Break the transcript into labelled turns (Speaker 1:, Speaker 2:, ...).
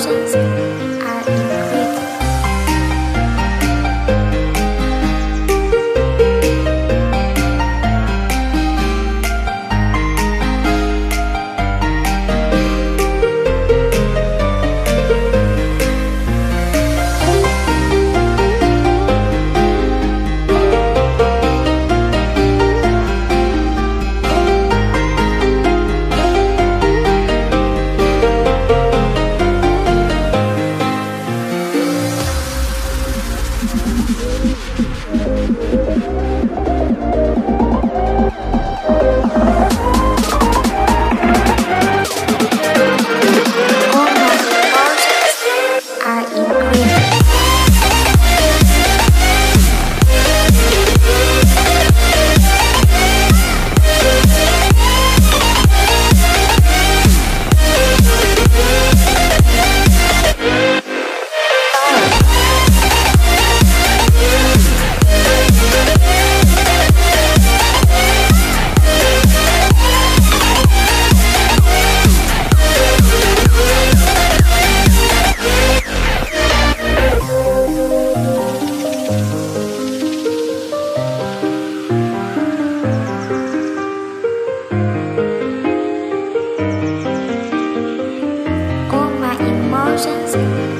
Speaker 1: Emotions 扇子